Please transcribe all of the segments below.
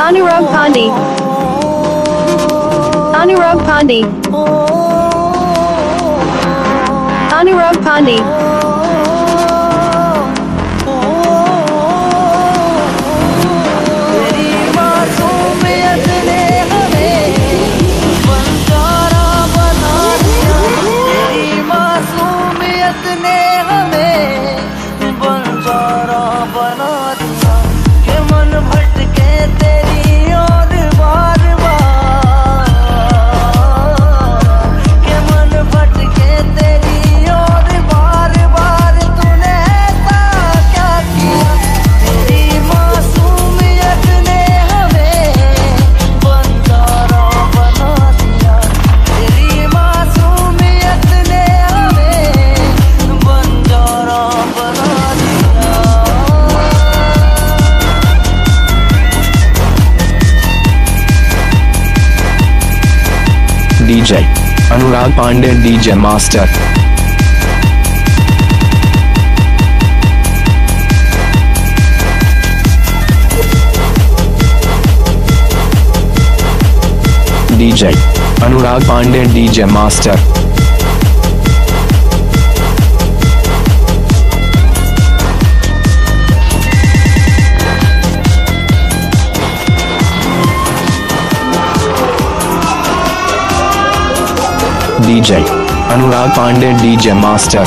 Anurag Pandey. Anurag Pandey. Anurag Pandey. DJ Anurag Pandey DJ Master DJ Anurag Pandey DJ Master DJ Anurag Pandey DJ master.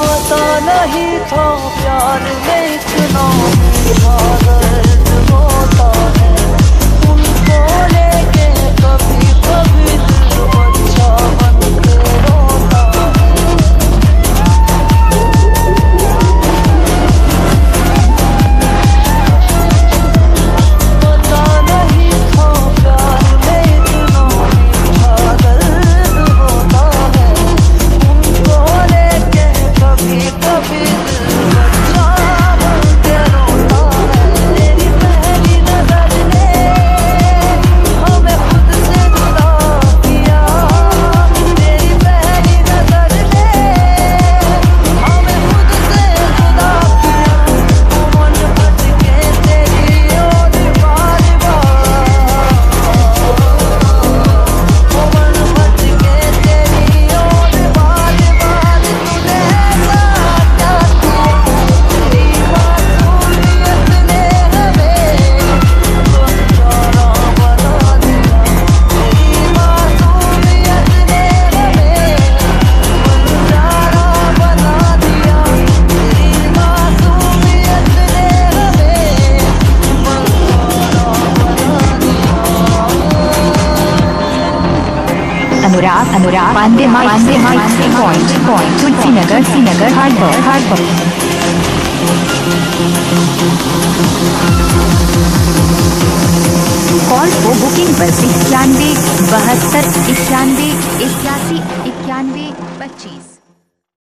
पता नहीं था प्यार में Anurag Anurag Pandey Pandey point point Tulsi Nagar Tulsinagar Srinagar हार्डबोर हार्डबोर call को बुकिंग पर इक्यानवे, बहत्तर, इक्यानवे, इक्यासी, इक्यानवे, पच्चीस।